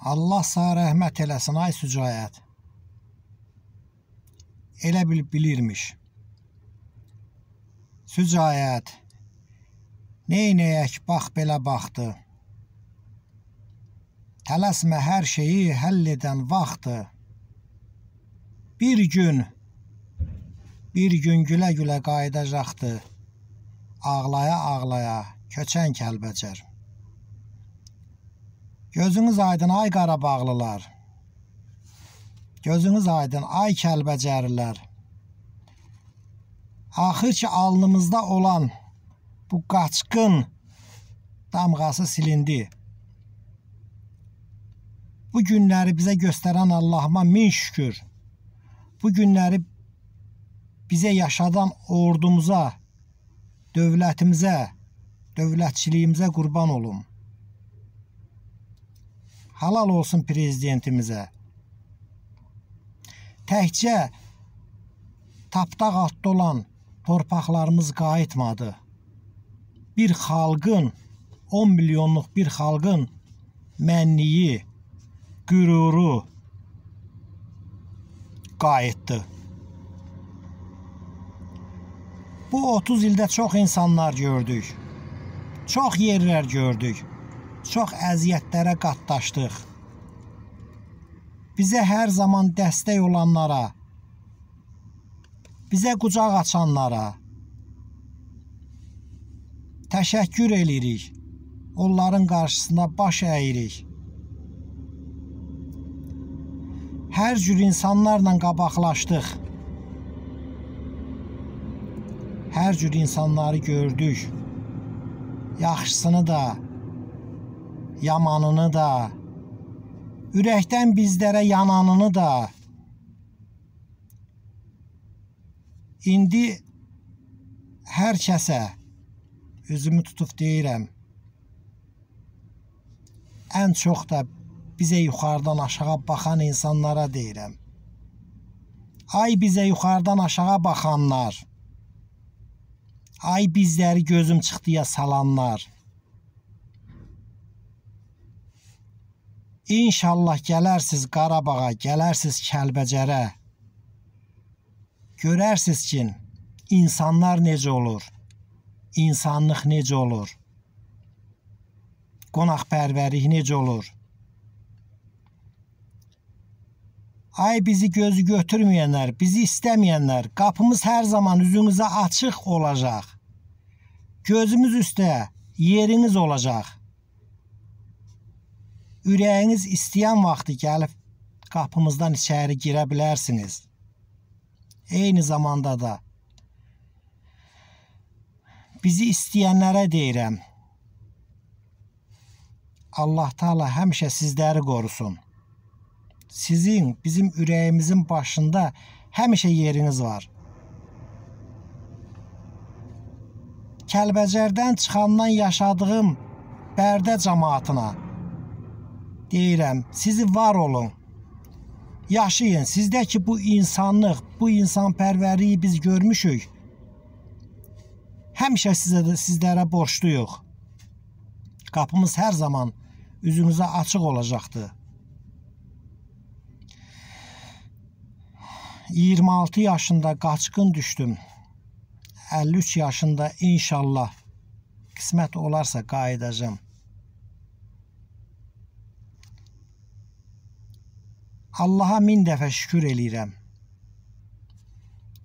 Allah sağ rəhmət eləsin ay Sücayət. Elə bil bilirmiş. Sücayət. Neynəyək bax belə baxdı. Tələsmə hər şeyi həll edən vaxtı. Bir gün bir gün gülə-gülə qayıdacaqdı. Ağlaya-ağlaya köçən Kəlbəcər. Gözünüz aydın ay Qarabağlılar. Gözünüz aydın ay Kəlbəcərlilər. Axır ki alnımızda olan bu qaçqın damğası silindi. Bu günləri bizə göstərən Allahıma min şükür. Bu günləri bizə yaşadan ordumuza, dövlətimizə, dövlətçiliyimizə qurban olum. Halal olsun prezidentimizə. Təkcə tapdaq altda olan torpaqlarımız qayıtmadı. Bir xalqın 10 milyonluq bir xalqın mənliyi, qüruru qayıtdı. Bu 30 ildə çox insanlar gördük. Çox yerlər gördük. Çox əziyyətlərə qatlaşdıq. Bizə hər zaman dəstək olanlara, bizə qucaq açanlara təşəkkür eləyirik. Onların qarşısında baş əyirik. Hər cür insanlarla qabaqlaşdıq. Hər cür insanları gördük. Yaxşısını da, yamanını da, ürəkdən bizlərə yananını da. İndi hər kəsə üzümü tutub deyirəm. Ən çox da bizə yuxarıdan aşağı baxan insanlara deyirəm. Ay bizə yuxarıdan aşağı baxanlar. Ay bizləri gözüm çıxdıya salanlar. İnşallah gələrsiz Qarabağa, gələrsiz Kəlbəcərə. Görərsiz ki, insanlar necə olur? İnsanlıq necə olur? Qonaqpərvərlik necə olur? Ay bizi gözü götürməyənlər, bizi istəməyənlər, qapımız hər zaman üzünüzə açıq olacaq. Gözümüz üstə yeriniz olacaq. Ürəyiniz istəyən vaxtı gəlib qapımızdan içəri girə bilərsiniz. Eyni zamanda da bizi istəyənlərə deyirəm. Allah Taala həmişə sizləri qorusun sizin, bizim ürəyimizin başında həmişə yeriniz var. Kəlbəcərdən çıxandan yaşadığım Bərdə cəmaatına deyirəm, sizi var olun. Yaşayın. Sizdəki bu insanlıq, bu insanpərvərliyi biz görmüşük. Həmişə sizə də sizlərə borcluyuq. Qapımız hər zaman üzünüzə açıq olacaqdır. 26 yaşında qaçqın düşdüm. 53 yaşında inşallah qismət olarsa qayıdacağam. Allaha min dəfə şükür eləyirəm.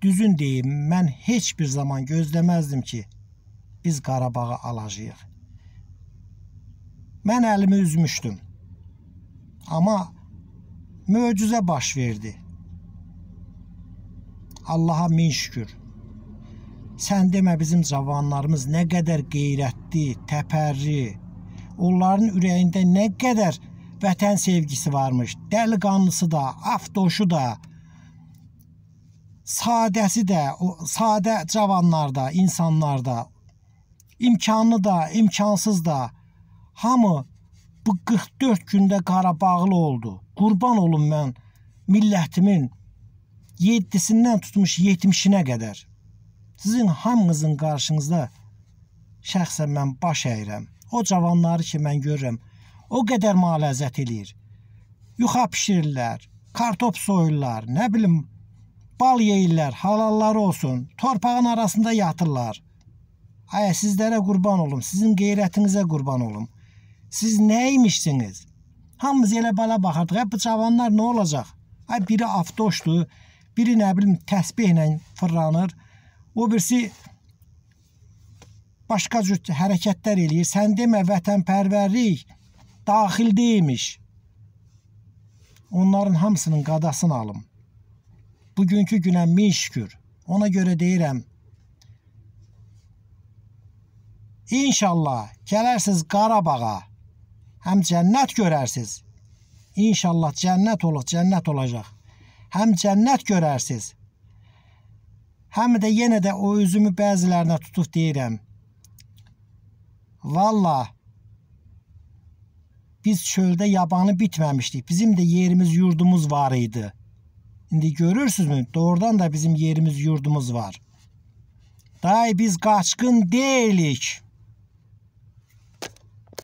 Düzün deyim, mən heç bir zaman gözləməzdim ki, biz Qarabağı alacağıq. Mən əlimi üzmüşdüm. Amma möcüzə baş verdi. Allaha min şükür. Sən demə bizim cavanlarımız nə qədər qeyrətli, təpərri, onların ürəyində nə qədər vətən sevgisi varmış. Dəliqanlısı da, afdoşu da, sadəsi də, o sadə cavanlarda, insanlarda, imkanlı da, imkansız da hamı bu 44 gündə Qarabağlı oldu. Qurban olum mən millətimin 7-sindən tutmuş 70-inə qədər sizin hamınızın qarşınızda şəxsən mən baş əyirəm. O cavanları ki mən görürəm, o qədər maləzət eləyir. yuxa bişirirlər, kartop soyurlar, nə bilim bal yeyirlər, halalları olsun. Torpağın arasında yatırlar. Ay sizlərə qurban olum, sizin qeyrətinizə qurban olum. Siz nəymişsiniz? Hamımız elə bala baxırdıq. Hə, bu cavanlar nə olacaq? Ay biri avtoşdur, biri nə bilim təsbehlə fırlanır. O birisi başqa cür hərəkətlər eləyir. Sən demə vətənpərvərlik daxildə imiş. Onların hamısının qadasını alım. Bugünkü günə min şükür. Ona görə deyirəm, İnşallah gələrsiz Qarabağa, həm cənnət görərsiz. İnşallah cənnət olur, cənnət olacaq. Həm cənnət görərsiz. Həm də yenə də o üzümü bəzilərinə tutub deyirəm. Valla biz çöldə yabanı bitməmişdik. Bizim də yerimiz, yurdumuz var idi. İndi görürsünüzmü? Doğrudan da bizim yerimiz, yurdumuz var. Day biz qaçqın deyilik.